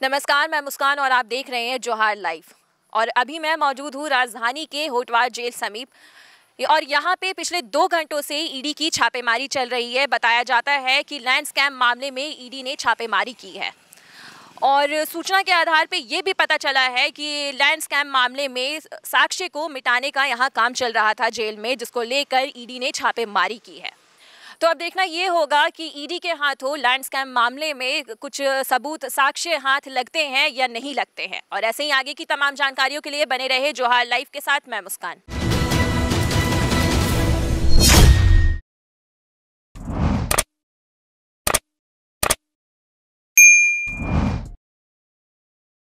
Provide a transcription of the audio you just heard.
नमस्कार, मैं मुस्कान और आप देख रहे हैं जोहार लाइव। और अभी मैं मौजूद हूँ राजधानी के होटवार जेल समीप। और यहाँ पे पिछले दो घंटों से ईडी की छापेमारी चल रही है। बताया जाता है कि लैंड स्कैम मामले में ईडी ने छापेमारी की है। और सूचना के आधार पे ये भी पता चला है कि लैंड स्कैम मामले में साक्ष्य को मिटाने का यहाँ काम चल रहा था जेल में, जिसको लेकर ईडी ने छापेमारी की है। तो अब देखना ये होगा कि ईडी के हाथों लैंड स्कैम मामले में कुछ सबूत साक्ष्य हाथ लगते हैं या नहीं लगते हैं। और ऐसे ही आगे की तमाम जानकारियों के लिए बने रहे जोहार लाइव के साथ, मैं मुस्कान।